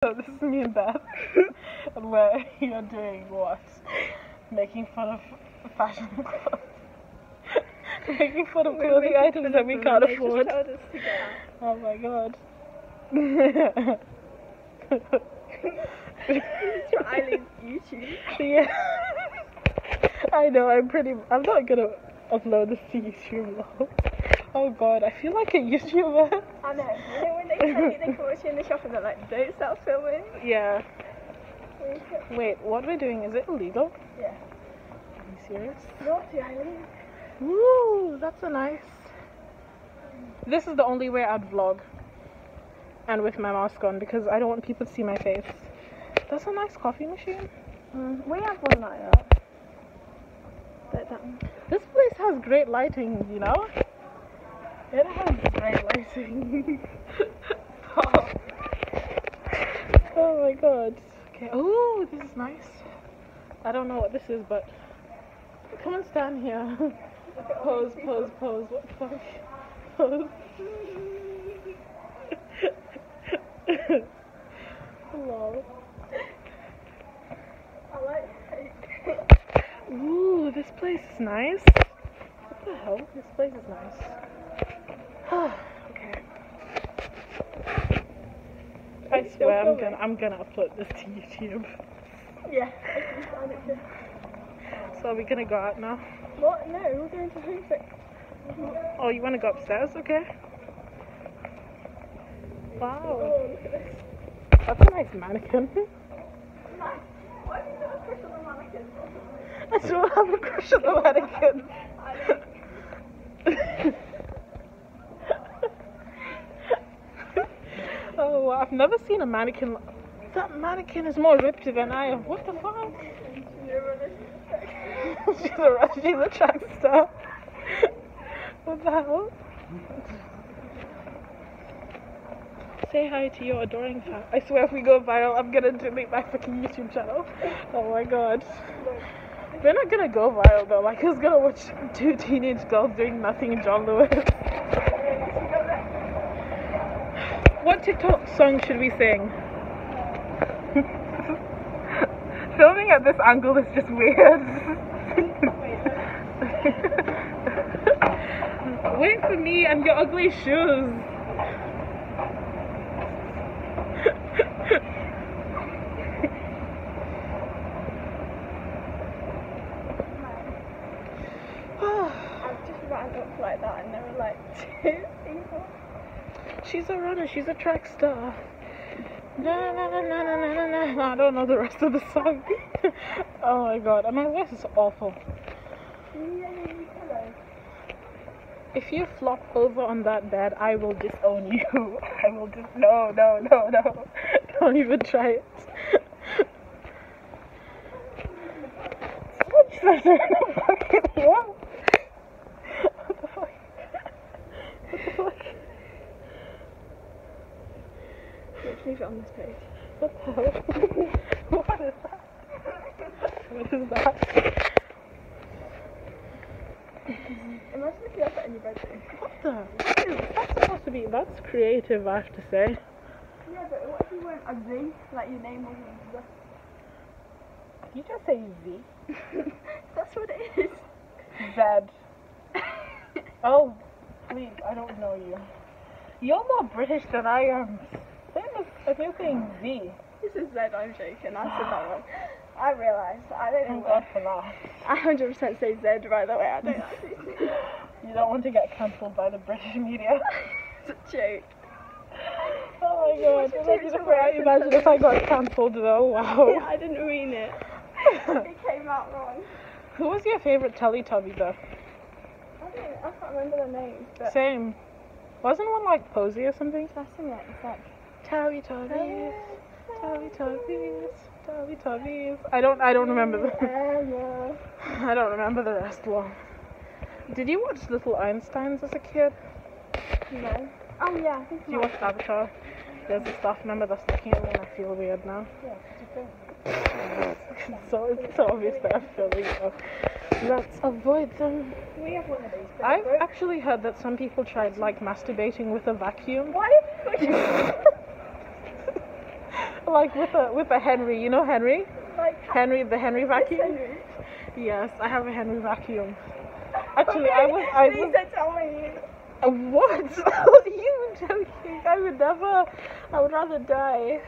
So this is me and Beth, and we're here doing what? Making fun of fashion clothes. Making fun of clothing items that we can't afford. Oh my god. YouTube. yeah. I know, I'm pretty. I'm not gonna upload this to YouTube though. Oh god, I feel like a YouTuber. I know. You know when they tell you they caught you in the shop and they're like, don't start filming? Yeah. Wait, what we're doing, is it illegal? Yeah. Are you serious? Naughty Ilene. Woo, that's a nice. This is the only way I'd vlog. And with my mask on because I don't want people to see my face. That's a nice coffee machine. Mm, we have one like that. This place has great lighting, you know? It has lighting. oh. my god. Okay. Oh, this is nice. I don't know what this is, but come and stand here. pose, pose, pose. What the fuck? Pose. Hello. I like Ooh, this place is nice. What the hell? This place is nice. okay. I It's swear I'm gonna I'm gonna upload this to YouTube. Yeah. I can stand it. So are we gonna go out now? What? No, we're going to home. Oh, you wanna go upstairs? Okay. Wow, Oh, look at this. that's a nice mannequin. Nice. Why have you got a crush on the mannequin? I still have a crush on the mannequin. I've never seen a mannequin. That mannequin is more ripped than I am. What the fuck? she's a she's a track star. what the hell? Say hi to your adoring fan. I swear if we go viral, I'm gonna delete my fucking YouTube channel. Oh my god. We're not gonna go viral though. Like, who's gonna watch two teenage girls doing nothing in John Lewis? What TikTok song should we sing? Filming at this angle is just weird. Wait for me and your ugly shoes. I've just ran up like that and there were like two people. She's a runner, she's a track star. Na, na, na, na, na, na, na. I don't know the rest of the song. oh my god, and my voice is awful. If you flop over on that bed, I will disown you. I will just no, no, no, no. Don't even try it. Someone just in the fucking here. What the fuck? What the fuck? Let's leave it on this page. What the hell? what is that? What is that? Imagine if you had that in your bedroom. What the? What is, that's supposed to be. That's creative, I have to say. Yeah, but what if you weren't a Z? Like your name wasn't Did you just say Z? Z. That's what it is. Z. Oh, please, I don't know you. You're more British than I am. Same as if you're saying Z. This is Z, I'm joking. I said that wrong. I realised. I don't Thank know God for that. I 100% say Z, by the way. I don't You don't want to get cancelled by the British media. It's a joke. Oh my god, What's your imagine if, favourite I, imagine if I got cancelled though, wow. Yeah, I didn't mean it. It came out wrong. Who was your favourite Teletubby though? I don't. I can't remember the name. But Same. Wasn't one like Posey or something? Sing it. It's like. Teletubbies, Teletubbies, Teletubbies. I don't, I don't remember the, I don't remember the rest well. Did you watch Little Einsteins as a kid? No. Oh yeah, I think Did you watch Avatar? There's a staff member that's looking at me and I feel weird now. Yeah, so it's so obvious that I feel weird. Let's avoid them. we have one of these. I've actually heard that some people tried like masturbating with a vacuum. Why like with a with a Henry. You know Henry? Like, Henry, the Henry vacuum. Henry. Yes, I have a Henry vacuum. Actually, I was I Please was don't tell me. What? Are you joking? I would never. I would rather die.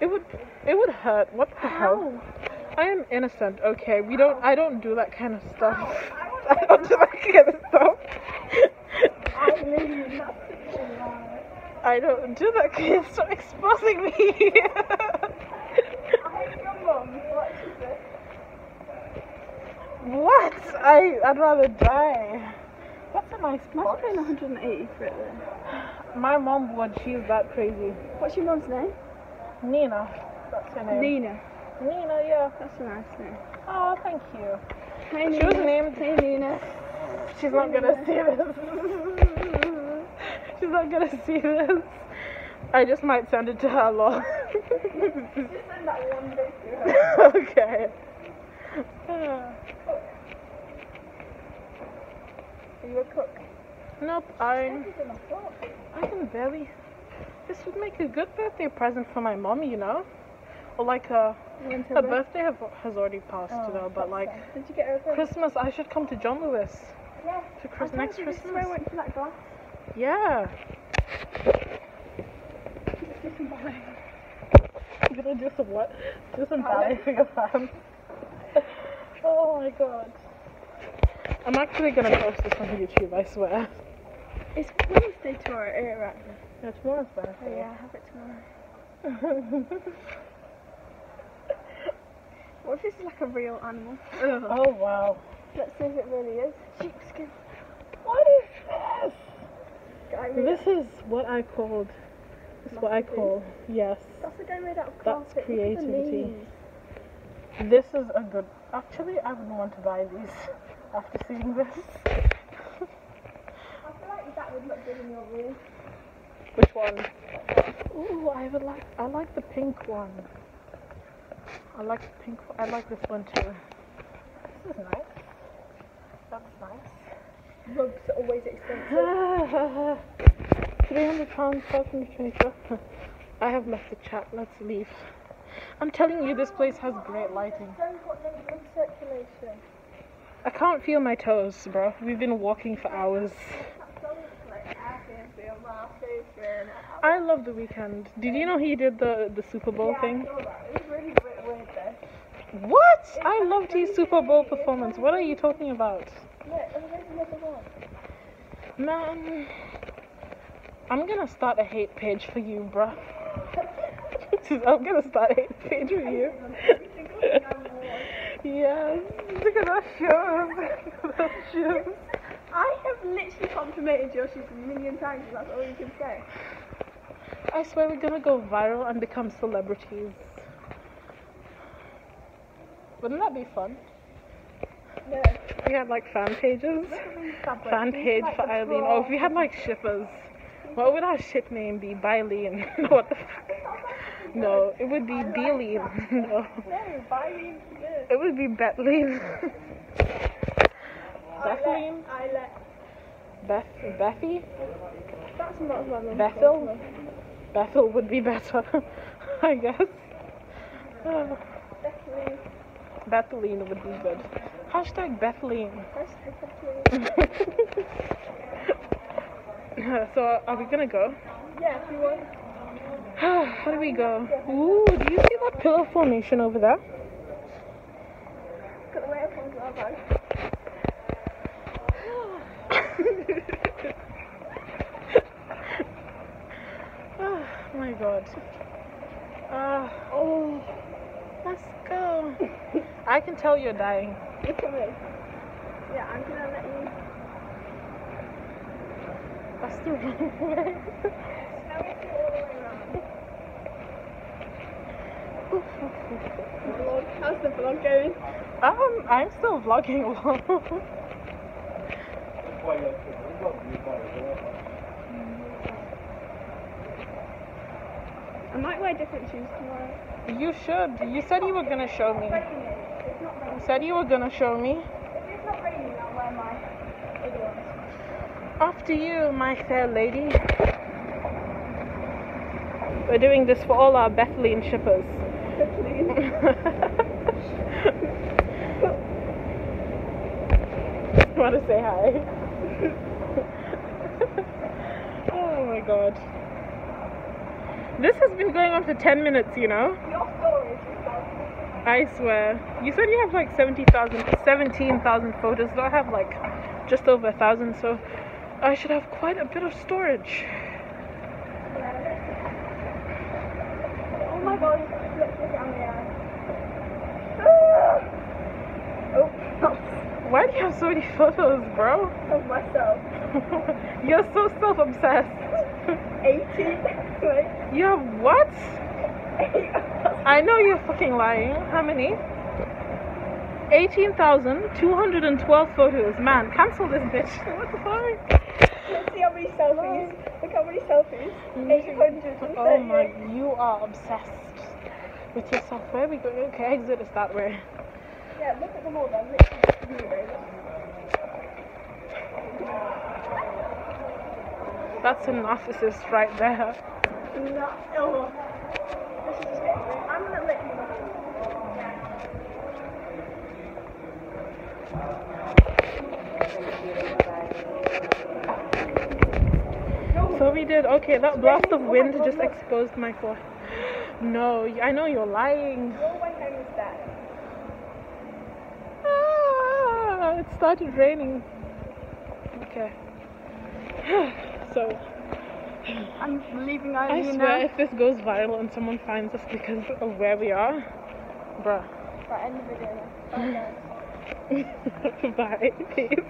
It would. It would hurt. What the hell? I am innocent. Okay, we don't. I don't do that kind of stuff. I don't do that kind of stuff. I really not thinking about it. I don't do that of stuff. Exposing me. I hate your mum. What is it? what? I. I'd rather die. What's a nice Might box? be paying 180 for it then. My mom would. She's that crazy. What's your mom's name? Nina. That's her name. Nina. Nina. Yeah. That's a nice name. Oh, thank you. Hey, She was named Hey, Nina. She's not gonna see this. She's not gonna see this. I just might send it to her lol. Send that one bit to her. okay. Uh, Are you a cook? nope, I'm a. I can barely this would make a good birthday present for my mom, you know? Or like a. When's her birthday have, has already passed, Oh, you know, but like. Did you get her a? Christmas I should come to John Lewis Yeah. I Chris, next you this is Christmas. I went for that glass. Yeah. Do some ballet. I'm gonna do some what? Do some Ballet. for your fans. oh my god. I'm actually gonna post this on YouTube, I swear. It's Wednesday tomorrow, eh, right? Yeah, tomorrow's Oh yeah, I have it tomorrow. What if this is like a real animal? Ugh. oh wow. Let's see if it really is. Sheepskin. What is this? This is what I called. This is what I call yes. That's a guy made out of That's carpet. The creativity. This is a good. Actually, I wouldn't want to buy these after seeing this. I feel like that would look good in your room. Which one? Ooh, I would like. I like the pink one. I like the pink. I like this one too. This is nice. That's nice. Rugs are always expensive. 300 pounds, 524. I have left the chat. Let's leave. I'm telling you, this place has great lighting. Got no circulation. I can't feel my toes, bro. We've been walking for hours. That song is like, I can feel my face burn. I love the Weeknd. Did you know he did the, the Super Bowl Yeah, thing? saw that. It was really weird, weird though. What? I loved his Super Bowl performance. What are you talking about? Look, and there's another one. Man, I'm gonna start a hate page for you, bro. I'm gonna start a hate page for you. yes, look at that shoes. Look at those shoes. I have literally complimented your shoes a million times, and that's all you can say. I swear we're gonna go viral and become celebrities. Wouldn't that be fun? We had like fan pages. Fan page for Ilene. Oh, if we had like shippers, what would our ship name be? Bylene. what the fuck? No, it would be Beeline. no, No, buy good. it would be Bethleen. Bethleen? I let. Beth, Bethy? That's not my mum's Bethel? Bethel would be better, I guess. Bethany. Bethleen would be good. Hashtag Bethany. so, are we gonna go? Yeah, if you want. How do we go? Ooh, do you see that pillar formation over there? Got the way up onto our bag. oh my god. Ah, oh, let's go. I can tell you're dying. At me. Yeah, I'm gonna let you. That's the wrong way. Now we go all the way around. Vlog. How's the vlog going? um, I'm still vlogging along. I might wear different shoes tomorrow. you should. You said you were gonna show me. Raining. It's not raining. You said you were gonna show me. After you, my fair lady. We're doing this for all our Bethlehem shippers. Want to say hi? oh my god. This has been going on for 10 minutes, you know? Your stories is I swear. You said you have like 70,000, 17,000 photos. But I have like just over a thousand, so I should have quite a bit of storage. Oh my god, look, look at me eye. Oh, Why do you have so many photos, bro? of myself. You're so self obsessed. 18. Like, You have what? I know you're fucking lying. How many? 18,212 photos. Man, cancel this bitch. What the fuck? let's see how many selfies. Look how many selfies. 838. Oh my, you are obsessed with yourself. Where are we going? Okay, exit is that way. Yeah, look at them all. They're literally. That's a narcissist right there. No. Oh. This is just getting weird. I'm gonna let you So we did. Okay, that blast of wind just exposed my foot. No, I know you're lying. Your way home is that. Ah, it started raining. Okay. So I'm leaving I Ilene swear, now. if this goes viral and someone finds us because of where we are, bruh. Right, end the video. Bye guys. Bye. Peace.